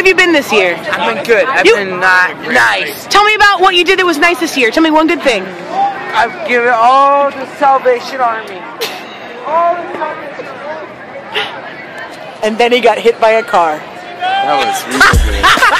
have you been this year? I've been good. I've You- been uh, nice. Tell me about what you did that was nice this year. Tell me one good thing. I've given all the Salvation Army. All the Salvation And then he got hit by a car. That was really good.